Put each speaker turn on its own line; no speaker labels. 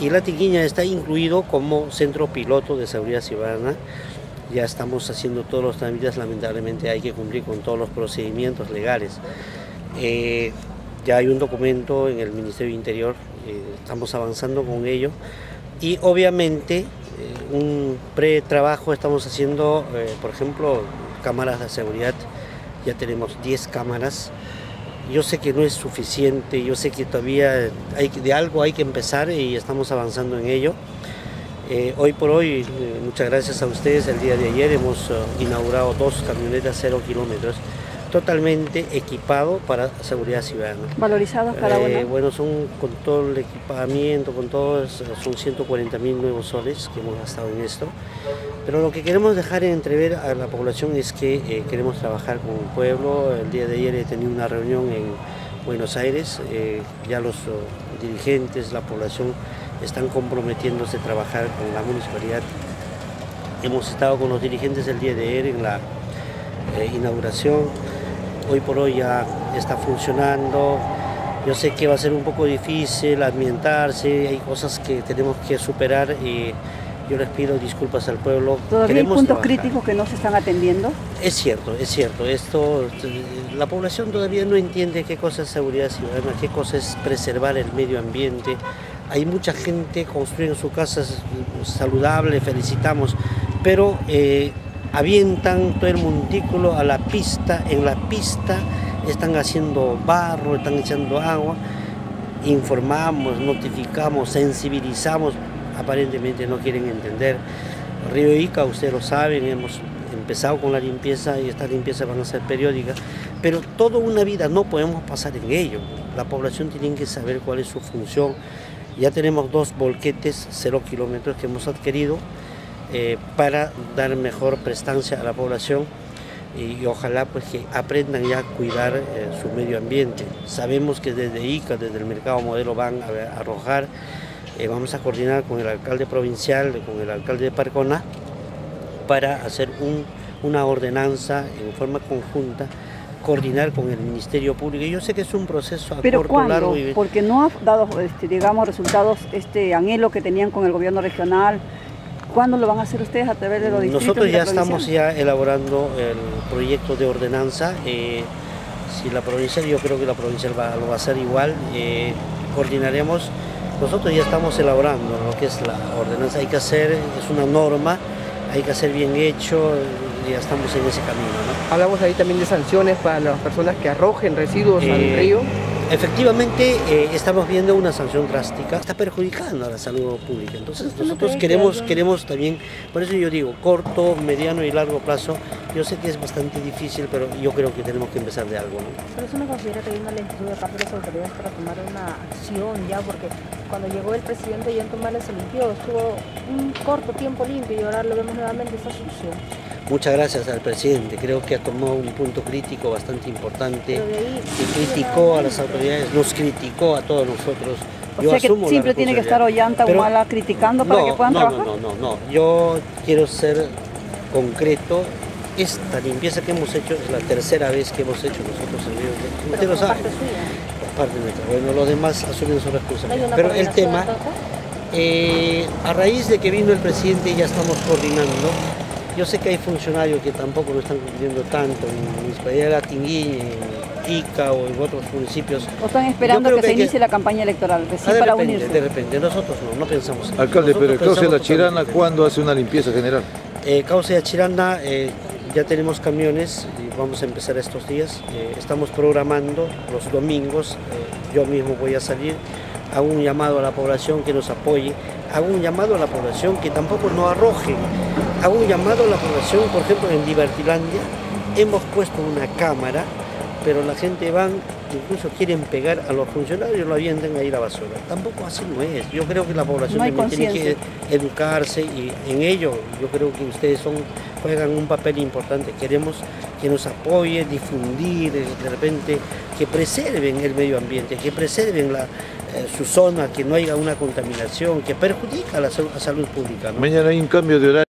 y La Tiquiña está incluido como centro piloto de seguridad ciudadana. Ya estamos haciendo todos los trámites, lamentablemente hay que cumplir con todos los procedimientos legales. Eh, ya hay un documento en el Ministerio de Interior, eh, estamos avanzando con ello y obviamente eh, un pre-trabajo estamos haciendo, por ejemplo, cámaras de seguridad, ya tenemos 10 cámaras yo sé que no es suficiente, yo sé que todavía de algo hay que empezar y estamos avanzando en ello. Eh, hoy por hoy, eh, muchas gracias a ustedes, el día de ayer hemos uh, inaugurado dos camionetas cero kilómetros totalmente equipado para seguridad ciudadana.
¿Valorizados cada
eh, uno? Bueno, son con todo el equipamiento, con todos, son 140 mil nuevos soles que hemos gastado en esto. Pero lo que queremos dejar entrever a la población es que eh, queremos trabajar con el pueblo. El día de ayer he tenido una reunión en Buenos Aires, eh, ya los uh, dirigentes, la población están comprometiéndose a trabajar con la municipalidad. Hemos estado con los dirigentes el día de ayer en la inauguración hoy por hoy ya está funcionando. Yo sé que va a ser un poco difícil ambientarse, hay cosas que tenemos que superar y yo les pido disculpas al pueblo.
¿Todavía hay puntos críticos que no se están atendiendo?
Es cierto, es cierto. Esto, la población todavía no entiende qué cosa es seguridad ciudadana, qué cosa es preservar el medio ambiente. Hay mucha gente construyendo su casa saludable, felicitamos, pero eh, avientan todo el montículo a la pista, en la pista están haciendo barro, están echando agua, informamos, notificamos, sensibilizamos, aparentemente no quieren entender. Río Ica, ustedes lo saben, hemos empezado con la limpieza y esta limpieza van a ser periódica, pero toda una vida no podemos pasar en ello. La población tiene que saber cuál es su función. Ya tenemos dos volquetes, cero kilómetros que hemos adquirido, eh, para dar mejor prestancia a la población y, ojalá pues que aprendan ya a cuidar eh, su medio ambiente. Sabemos que desde ICA, desde el mercado modelo van a, arrojar, eh, vamos a coordinar con el alcalde provincial, con el alcalde de Parcona, para hacer una ordenanza en forma conjunta coordinar con el Ministerio Público. Yo sé que es un proceso a
¿Pero
corto, largo
y... Porque no ha dado, este, digamos, resultados este anhelo que tenían con el gobierno regional, ¿Cuándo lo van a hacer ustedes a través de los distritos?
Nosotros ya estamos ya elaborando el proyecto de ordenanza. Eh, si la provincial, yo creo que la provincial va, lo va a hacer igual, eh, coordinaremos. Nosotros ya estamos elaborando lo que es la ordenanza. Hay que hacer, es una norma, hay que hacer bien hecho, ya estamos en ese camino.
Hablamos ahí también de sanciones para las personas que arrojen residuos al eh, río.
Efectivamente, eh, estamos viendo una sanción drástica, está perjudicando a la salud pública. Entonces nosotros queremos, queremos también, por eso yo digo, corto, mediano y largo plazo, yo sé que es bastante difícil, pero yo creo que tenemos que empezar de algo. ¿no?
Pero eso no considera que hay una lentitud de parte de las autoridades para tomar una acción ya, porque cuando llegó el presidente ya en Tomales se limpió, estuvo un corto tiempo limpio y ahora lo vemos nuevamente está sucio.
Muchas gracias al presidente, creo que ha tomado un punto crítico bastante importante y criticó a las autoridades, nos criticó a todos nosotros.
O sea que siempre tiene que estar Ollanta o Humala criticando para que puedan
no,
trabajar.
No, no, no, no, yo quiero ser concreto. Esta limpieza que hemos hecho es la tercera vez que hemos hecho nosotros en Río. Usted lo sabe. Parte nuestra. Bueno, los demás asumen su responsabilidad. Pero el tema, eh, a raíz de que vino el presidente ya estamos coordinando yo sé que hay funcionarios que tampoco lo están cumpliendo tanto en municipalidad de Latinguín, en Ica o en otros municipios.
¿O están esperando que, se inicie la campaña electoral?
Ah, de para repente, De repente, nosotros no, no pensamos.
Alcalde, pero el Cauce de la Chirana, ¿cuándo hace una limpieza general?
Eh, Cauce de la Chirana, eh, ya tenemos camiones y vamos a empezar estos días. Eh, estamos programando los domingos, eh, yo mismo voy a salir hago un llamado a la población que nos apoye, hago un llamado a la población que tampoco nos arroje, hago un llamado a la población, por ejemplo, en Libertilandia hemos puesto una cámara, pero la gente van, incluso quieren pegar a los funcionarios y lo avientan ahí la basura. Tampoco así no es. Yo creo que la población también tiene que educarse y en ello yo creo que ustedes son, juegan un papel importante. Queremos que nos apoye, difundir, de repente, que preserven el medio ambiente, que preserven la, eh, su zona, que no haya una contaminación que perjudica a la salud, pública.
Mañana hay un cambio de horario.